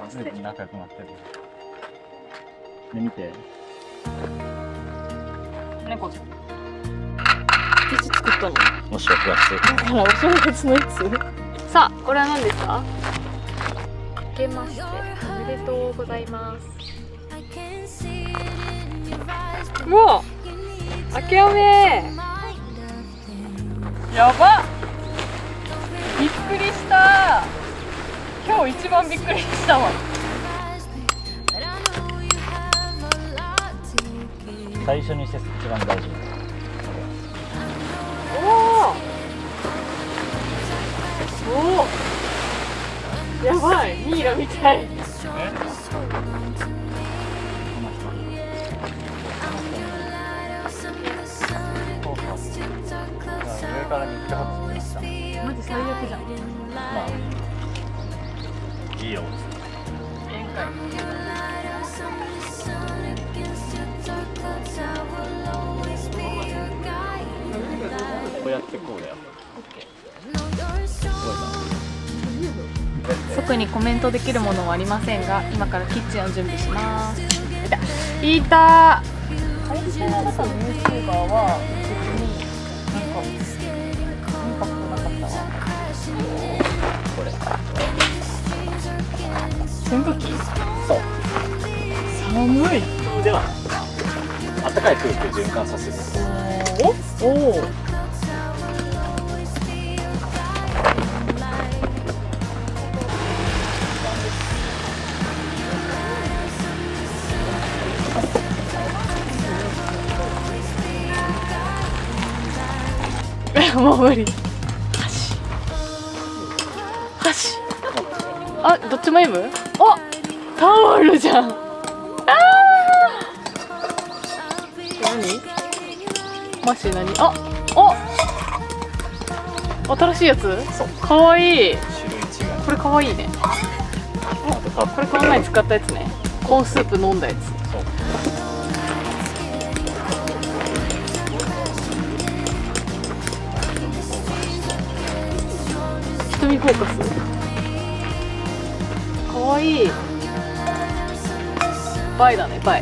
初めて仲良くなってる。で、見て。猫ちゃん。いつ作ったの？お正月。だからお正月のいつ。さあこれは何ですか？明けまして。おめでとうございます。うわ！明けおめ！やばびっくりした今日一番びっくりしたわ。最初にして一番大事。おおおやばい。ミイラみたいこうやってこうだよ。即にコメントできるものはありませんが今からキッチンを準備しますいた最初の方の YouTuber は別になんかインパクトなかったわこれ。扇風機そう。寒いでは、暖かい空気を循環させる。おおもう無理。箸。箸。あどっちも M? あタオルじゃん。あー。何？マシ何？ああ新しいやつ？そう。かわいい。これかわいいね。これこの前使ったやつね。コーンスープ飲んだやつ瞳フォーカス。かわいい。映えだね映え間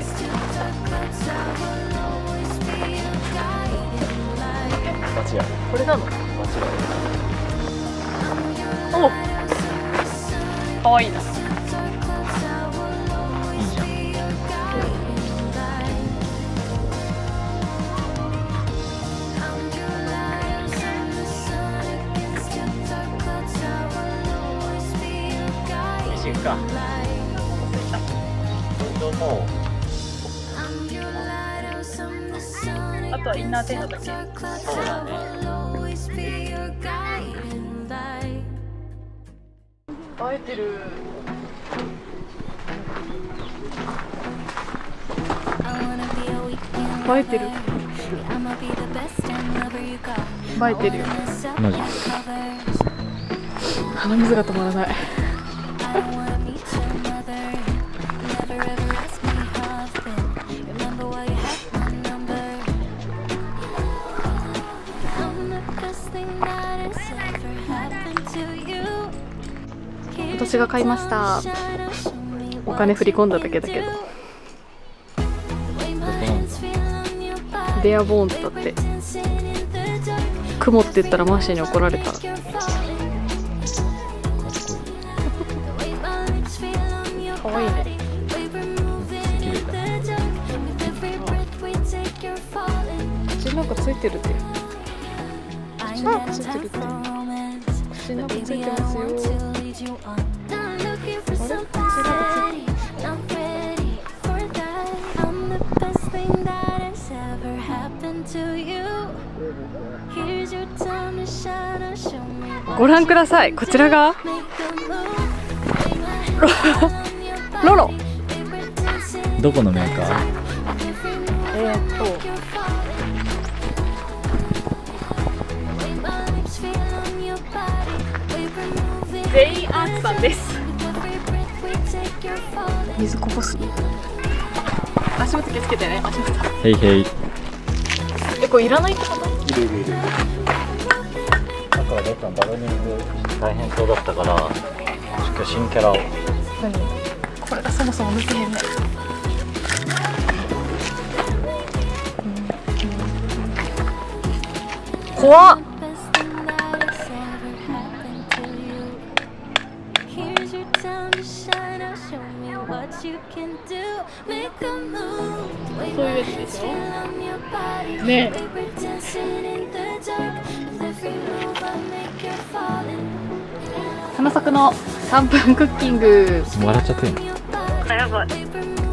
違い。これなの？間違おかわいいな飯行くか。本当もあとはインナーテントだけう、そうだね。映えてる映えてる映えてるよマジ鼻水が止まらない私が買いました。お金振り込んだだけだけど。デアボーンズだって。雲って言ったらマーシーに怒られたかわいいね。口なんかついてるって。口なんかついてるって口なんかついてますよ。あれ口なんかついてご覧ください。こちらが ロロ。どこのメーカー？えー、っと。全員アーツさんです。水こぼす足元気をつけてね。足元。へいへい。えこれいらないってこといるいるいる。だからどっかのバルニング大変そうだったから、ちょっと新キャラを。何？これがそもそも抜けへこわこういうやの3分クッキング。笑っちゃってんの？Body. やばい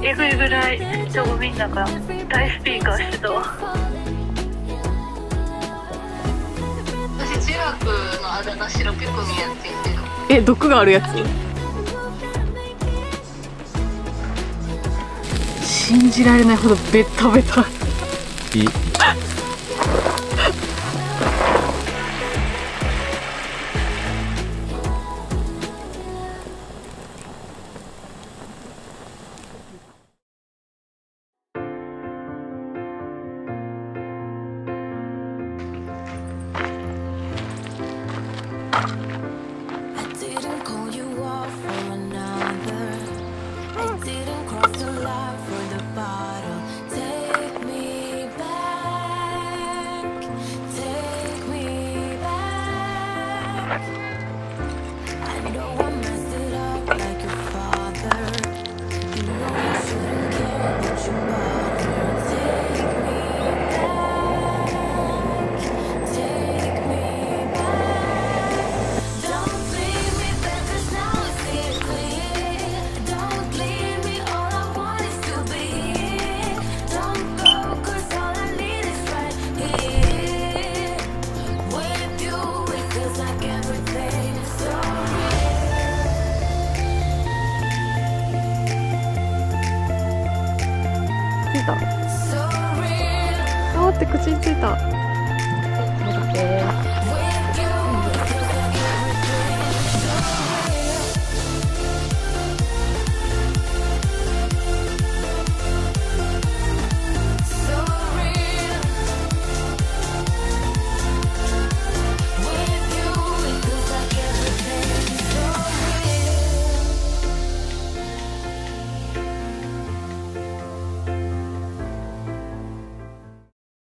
えぐいぐらい人混みん中大スピーカーしてたわ。私中学のあだ名白ピコミやって言ってるえ毒があるやつ？信じられないほどベタベタ。い着いた。戻って。